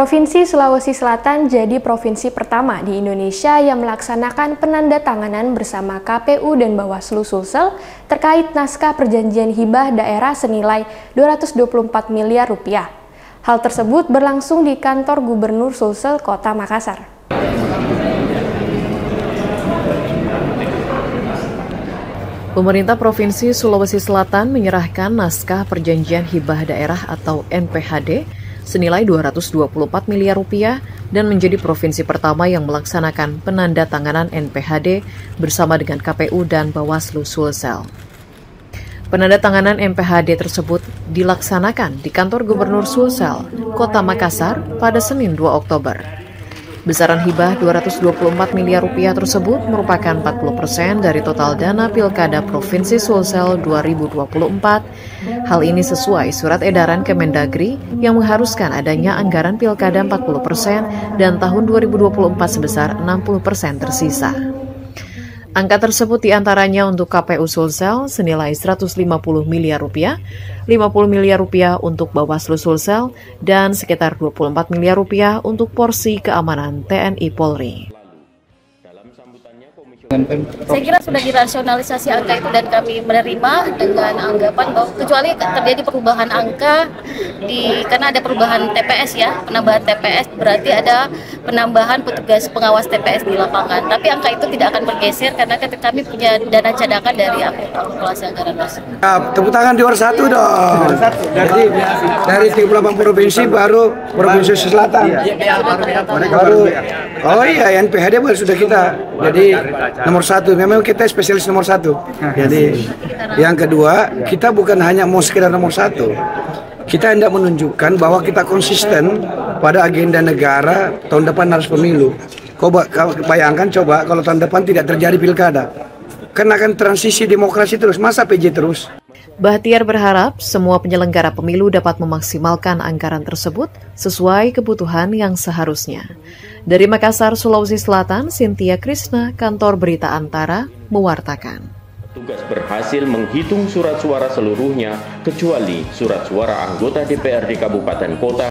Provinsi Sulawesi Selatan jadi provinsi pertama di Indonesia yang melaksanakan penandatanganan bersama KPU dan Bawaslu Sulsel terkait naskah perjanjian hibah daerah senilai 224 miliar rupiah. Hal tersebut berlangsung di kantor Gubernur Sulsel Kota Makassar. Pemerintah Provinsi Sulawesi Selatan menyerahkan naskah perjanjian hibah daerah atau NPHD senilai 224 miliar rupiah dan menjadi provinsi pertama yang melaksanakan penandatanganan NPHD bersama dengan KPU dan Bawaslu Sulsel. Penandatanganan NPHD tersebut dilaksanakan di kantor Gubernur Sulsel, Kota Makassar pada Senin 2 Oktober. Besaran hibah 224 miliar rupiah tersebut merupakan 40 persen dari total dana Pilkada Provinsi Sulsel 2024. Hal ini sesuai surat edaran Kemendagri yang mengharuskan adanya anggaran Pilkada 40 persen dan tahun 2024 sebesar 60 persen tersisa. Angka tersebut di antaranya untuk KPU Sulsel senilai 150 miliar rupiah, 50 miliar rupiah untuk Bawaslu Sulsel, dan sekitar 24 miliar rupiah untuk porsi keamanan TNI Polri. Saya kira sudah dirasionalisasi angka itu dan kami menerima dengan anggapan bahwa kecuali terjadi perubahan angka di karena ada perubahan TPS ya, penambahan TPS berarti ada penambahan petugas pengawas TPS di lapangan. Tapi angka itu tidak akan bergeser karena kami punya dana cadangan dari akumulasi anggaran tersebut. Ya, tepuk tangan di satu dong. Jadi dari 38 provinsi baru provinsi selatan. Baru oh iya NPHD baru sudah kita. Jadi nomor satu. Memang kita spesialis nomor satu. Jadi yang kedua kita bukan hanya mau sekedar nomor satu. Kita hendak menunjukkan bahwa kita konsisten pada agenda negara tahun depan harus pemilu. Kau bayangkan coba kalau tahun depan tidak terjadi pilkada. Karena akan transisi demokrasi terus. Masa PJ terus Bahtiar berharap semua penyelenggara pemilu dapat memaksimalkan anggaran tersebut sesuai kebutuhan yang seharusnya. Dari Makassar, Sulawesi Selatan, Sintia Krishna, Kantor Berita Antara, mewartakan. Tugas berhasil menghitung surat suara seluruhnya kecuali surat suara anggota DPRD Kabupaten Kota